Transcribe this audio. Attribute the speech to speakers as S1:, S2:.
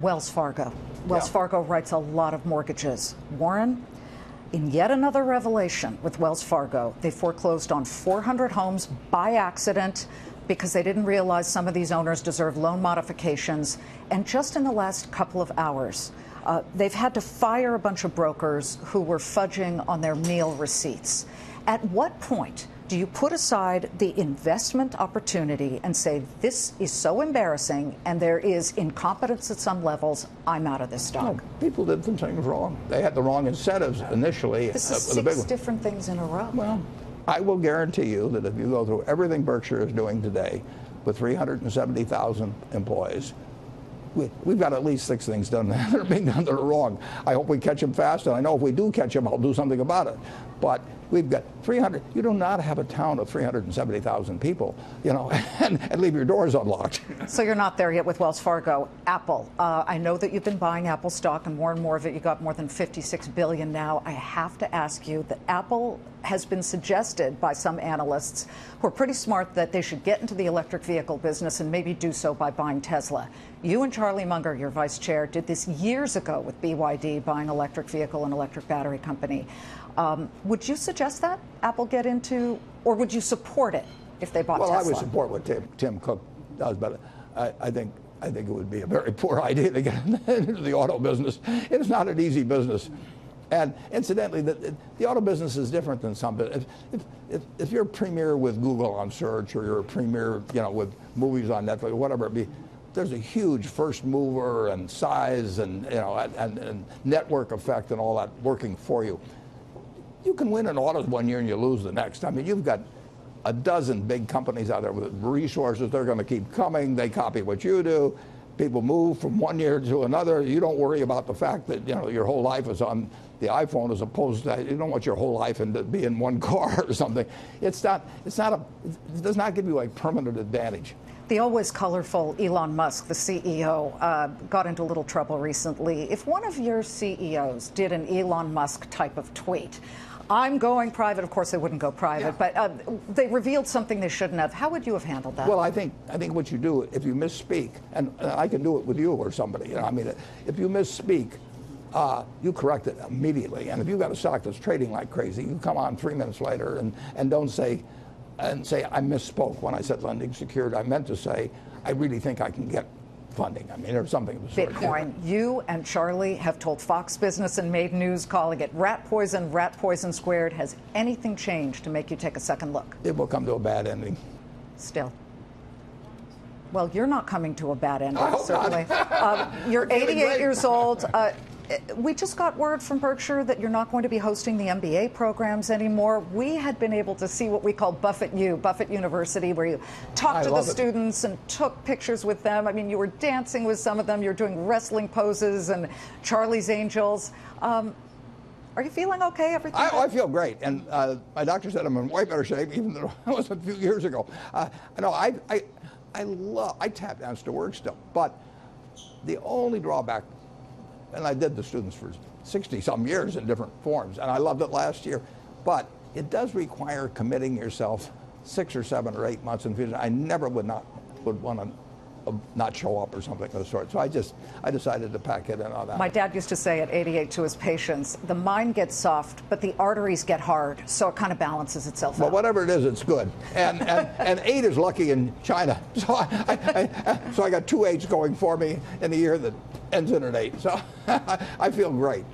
S1: Wells Fargo. Wells
S2: Yeah.
S1: Fargo writes a lot of mortgages. Warren, in yet another revelation with Wells Fargo, they foreclosed on 400 homes by accident because they didn't realize some of these owners deserve loan modifications. And just in the last couple of hours, uh, they've had to fire a bunch of brokers who were fudging on their meal receipts. At what point do you put aside the investment opportunity and say, this is so embarrassing and there is incompetence at some levels, I'm out of this stock?
S2: People did some things wrong. They had the wrong incentives initially.
S1: This
S2: uh,
S1: is
S2: big
S1: six different things in a row.
S2: Well, I will guarantee you that if you go through everything Berkshire is doing today with 370,000 employees, we, we've got at least six things done that are being done that are wrong. I hope we catch them fast, and I know if we do catch them, I'll do something about it. But we've got 300. You do not have a town of 370,000 people, you know, and, and leave your doors unlocked.
S1: So you're not there yet with Wells Fargo. Apple, uh, I know that you've been buying Apple stock and more and more of it. You got more than 56 billion now. I have to ask you that Apple has been suggested by some analysts who are pretty smart that they should get into the electric vehicle business and maybe do so by buying Tesla. You and Charlie Munger, your vice chair, did this years ago with BYD buying electric vehicle and electric battery company. Um, would you suggest that Apple get into, or would you support it if they bought
S2: Well,
S1: Tesla?
S2: I would support what Tim, Tim Cook does, but I, I think I think it would be a very poor idea to get into the auto business. It's not an easy business. And incidentally, the, the auto business is different than some. If, if, if, if you're a premier with Google on search, or you're a premier, you know, with movies on Netflix, or whatever it be, there's a huge first mover and size and you know and, and, network effect and all that working for you you can win in autos one year and you lose the next. I mean, you've got a dozen big companies out there with resources. They're going to keep coming. They copy what you do. People move from one year to another. You don't worry about the fact that you know your whole life is on the iPhone as opposed to you don't want your whole life in to be in one car or something. It's not. It's not a. It does not give you a permanent advantage.
S1: The always colorful Elon Musk, the CEO, uh, got into a little trouble recently. If one of your CEOs did an Elon Musk type of tweet, I'm going private. Of course, they wouldn't go private,
S2: Yeah.
S1: but uh, they revealed something they shouldn't have. How would you have handled that?
S2: Well, I think I think what you do if you misspeak, and uh, I can do it with you or somebody. You know, I mean, if you misspeak, uh, you correct it immediately. And if you've got a stock that's trading like crazy, you come on three minutes later and, and don't say and say I misspoke when I said lending secured. I meant to say I really think I can get funding. I mean, or something of the sort.
S1: Bitcoin. You and Charlie have told Fox Business and made news calling it rat poison, rat poison squared. Has anything changed to make you take a second look?
S2: It will come to a bad ending.
S1: Still. Well, you're not coming to a bad ending, certainly. Um, you're 88 years old. Uh, we just got word from Berkshire that you're not going to be hosting the MBA programs anymore. We had been able to see what we call Buffett U, Buffett University, where you talked to the
S2: it.
S1: students and took pictures with them. I mean, you were dancing with some of them. You're doing wrestling poses and Charlie's Angels. Um, are you feeling okay? Everything?
S2: I. I feel great, and uh, my doctor said I'm in way better shape even than I was a few years ago. Uh, I know I, I, I love I tap dance to work still, but the only drawback, and I did the students for 60 some years in different forms, and I loved it last year, but it does require committing yourself six or seven or eight months in future. I never would not would want to Uh, not show up or something of the sort. So I just I decided to pack it in on that.
S1: My dad used to say at 88 to his patients, the mind gets soft, but the arteries get hard, so it kind of balances itself
S2: But
S1: out.
S2: whatever it is, it's good. And and, and eight is lucky in China. So I, I, I, so I got two eights going for me in the year that ends in an eight. So I feel great.